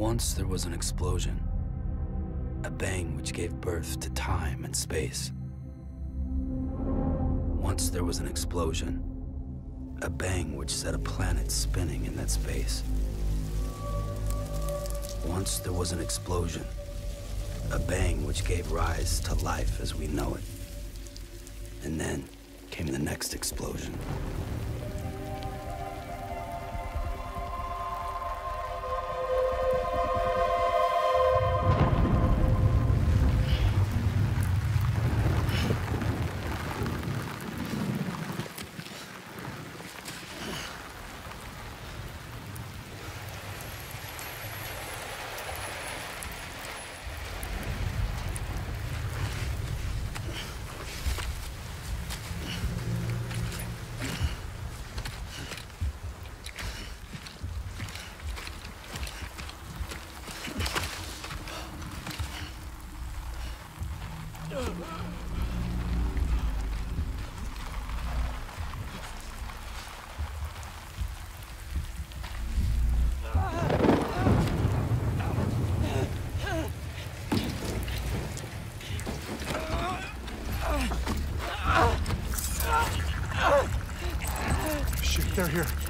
Once there was an explosion, a bang which gave birth to time and space. Once there was an explosion, a bang which set a planet spinning in that space. Once there was an explosion, a bang which gave rise to life as we know it. And then came the next explosion. Shit, they're here.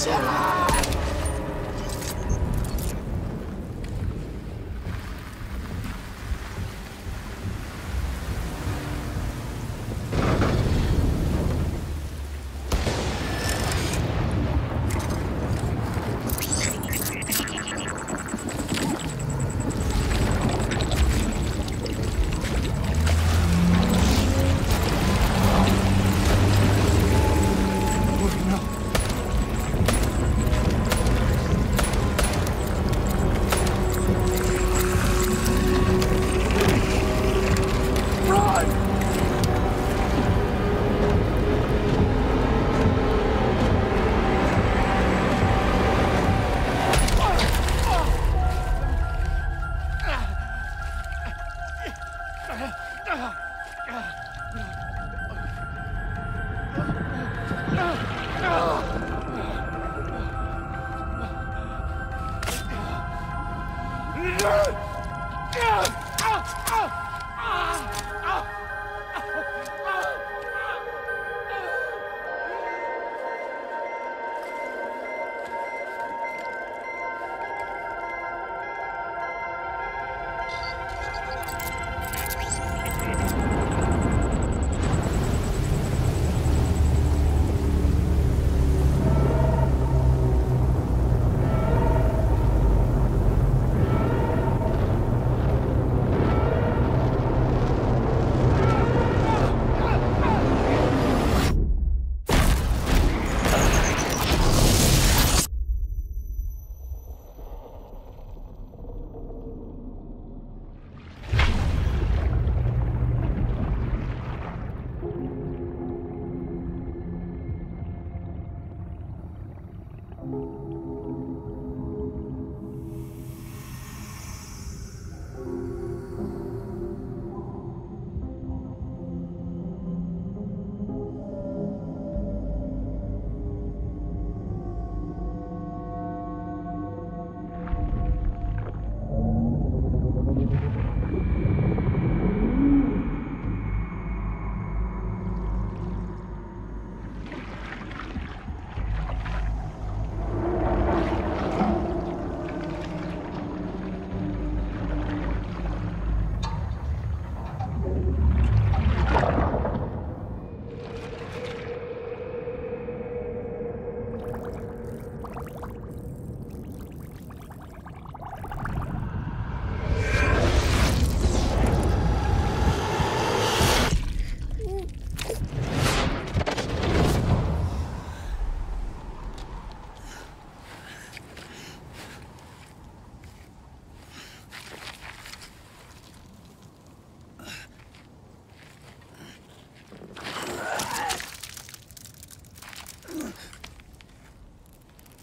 Sarah! No!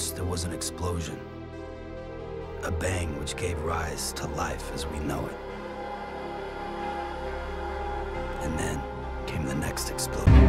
Once there was an explosion. A bang which gave rise to life as we know it. And then came the next explosion.